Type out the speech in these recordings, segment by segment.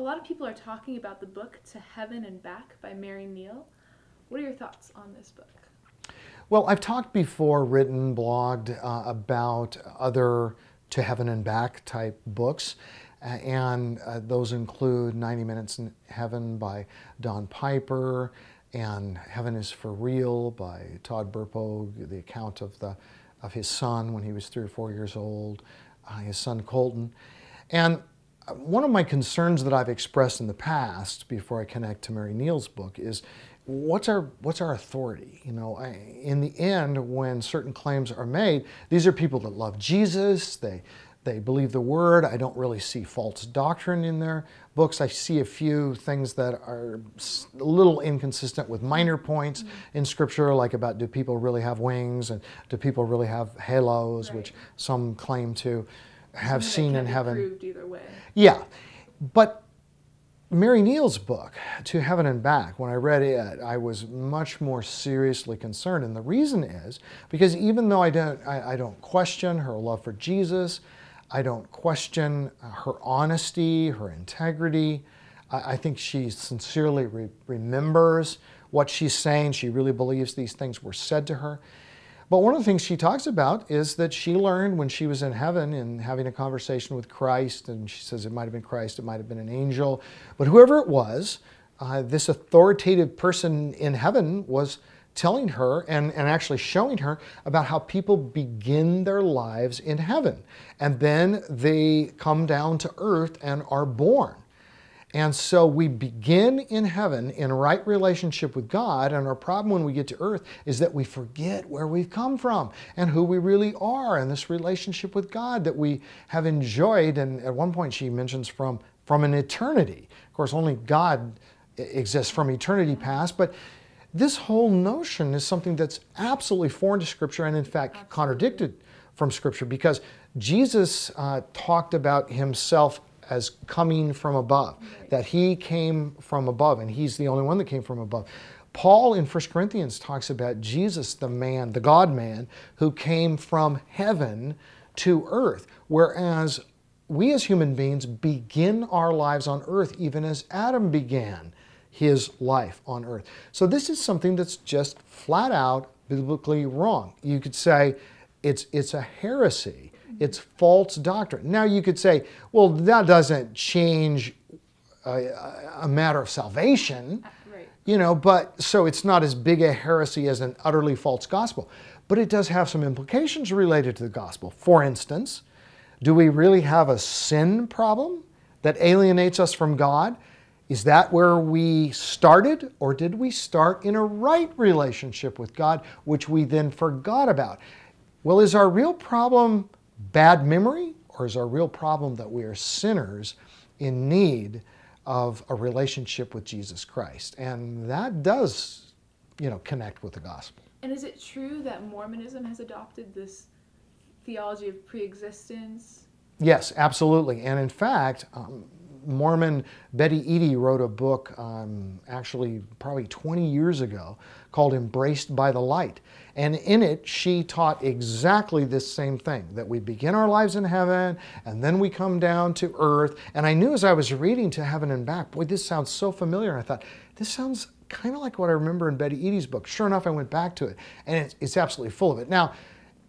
a lot of people are talking about the book To Heaven and Back by Mary Neal. What are your thoughts on this book? Well, I've talked before, written, blogged uh, about other To Heaven and Back type books. Uh, and uh, those include 90 Minutes in Heaven by Don Piper and Heaven is for Real by Todd Burpo, the account of, the, of his son when he was three or four years old, uh, his son Colton. And one of my concerns that I've expressed in the past before I connect to Mary Neal's book is what's our what's our authority? You know in the end when certain claims are made these are people that love jesus. They they believe the word. I don't really see false doctrine in their books. I see a few things that are a little inconsistent with minor points mm-hmm. in scripture like about do people really have wings? And do people really have halos? Right. which some claim to have seen in heaven yeah but Mary Neal's book, To Heaven and Back, when I read it, I was much more seriously concerned. And the reason is because even though I don't, I, I don't question her love for Jesus, I don't question her honesty, her integrity. I, I think she sincerely re remembers what she's saying. She really believes these things were said to her. But one of the things she talks about is that she learned when she was in heaven and having a conversation with Christ, and she says it might have been Christ, it might have been an angel, but whoever it was, uh, this authoritative person in heaven was telling her and, and actually showing her about how people begin their lives in heaven. And then they come down to earth and are born. And so we begin in heaven in right relationship with God, and our problem when we get to earth is that we forget where we've come from and who we really are and this relationship with God that we have enjoyed. And at one point she mentions from, from an eternity. Of course, only God exists from eternity past, but this whole notion is something that's absolutely foreign to Scripture and in fact absolutely. contradicted from Scripture because Jesus uh, talked about himself as coming from above, right. that he came from above, and he's the only one that came from above. Paul in 1 Corinthians talks about Jesus, the man, the God man, who came from heaven to earth, whereas we as human beings begin our lives on earth even as Adam began his life on earth. So this is something that's just flat out biblically wrong. You could say it's, it's a heresy it's false doctrine. Now you could say, well, that doesn't change a, a matter of salvation. Uh, right. You know, but so it's not as big a heresy as an utterly false gospel. But it does have some implications related to the gospel. For instance, do we really have a sin problem that alienates us from God? Is that where we started, or did we start in a right relationship with God, which we then forgot about? Well, is our real problem bad memory, or is our real problem that we are sinners in need of a relationship with Jesus Christ? And that does, you know, connect with the gospel. And is it true that Mormonism has adopted this theology of preexistence? Yes, absolutely. And in fact, um, Mormon Betty Eadie wrote a book, um, actually probably 20 years ago, called Embraced by the Light. And in it, she taught exactly this same thing that we begin our lives in heaven and then we come down to earth. And I knew as I was reading to heaven and back, boy, this sounds so familiar. And I thought, this sounds kind of like what I remember in Betty Eadie's book. Sure enough, I went back to it, and it's, it's absolutely full of it. Now,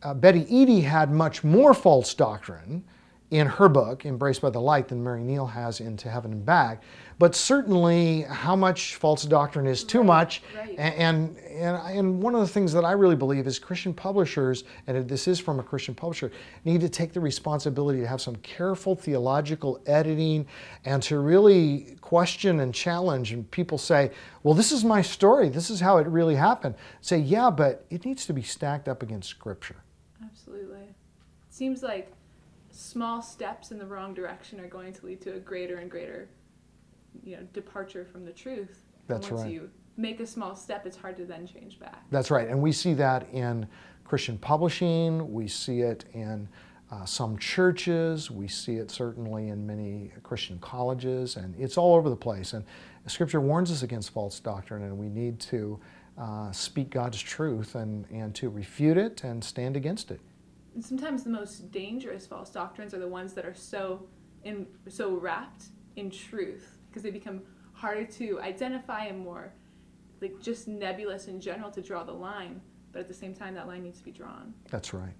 uh, Betty Eadie had much more false doctrine in her book, Embraced by the Light, than Mary Neal has in To Heaven and Back. But certainly, how much false doctrine is too much. Right. And, and, and one of the things that I really believe is Christian publishers, and this is from a Christian publisher, need to take the responsibility to have some careful theological editing and to really question and challenge. And people say, well, this is my story. This is how it really happened. Say, yeah, but it needs to be stacked up against Scripture. Absolutely. It seems like small steps in the wrong direction are going to lead to a greater and greater you know departure from the truth. That's once right. you make a small step it's hard to then change back. That's right. And we see that in christian publishing. We see it in uh, some churches. We see it certainly in many christian colleges. And it's all over the place. And scripture warns us against false doctrine. And we need to uh, speak god's truth and, and to refute it and stand against it sometimes the most dangerous false doctrines are the ones that are so in so wrapped in truth because they become harder to identify and more like just nebulous in general to draw the line. But at the same time, that line needs to be drawn. That's right.